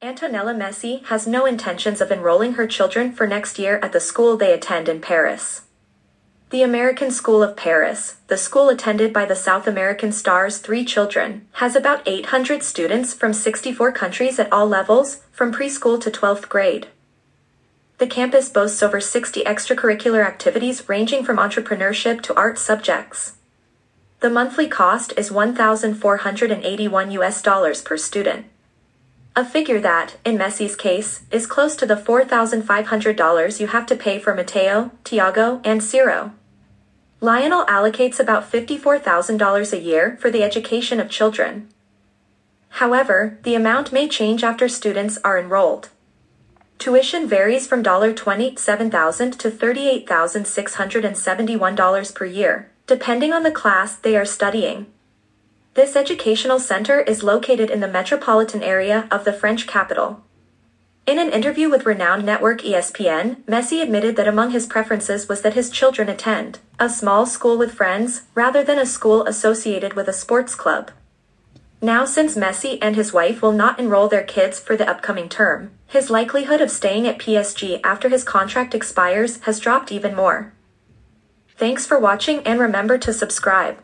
Antonella Messi has no intentions of enrolling her children for next year at the school they attend in Paris. The American School of Paris, the school attended by the South American star's three children, has about 800 students from 64 countries at all levels, from preschool to 12th grade. The campus boasts over 60 extracurricular activities ranging from entrepreneurship to art subjects. The monthly cost is 1,481 US dollars per student. A figure that, in Messi's case, is close to the $4,500 you have to pay for Mateo, Thiago, and Ciro. Lionel allocates about $54,000 a year for the education of children. However, the amount may change after students are enrolled. Tuition varies from 27,000 to $38,671 per year, depending on the class they are studying. This educational center is located in the metropolitan area of the French capital. In an interview with renowned network ESPN, Messi admitted that among his preferences was that his children attend a small school with friends, rather than a school associated with a sports club. Now since Messi and his wife will not enroll their kids for the upcoming term, his likelihood of staying at PSG after his contract expires has dropped even more. Thanks for watching and remember to subscribe.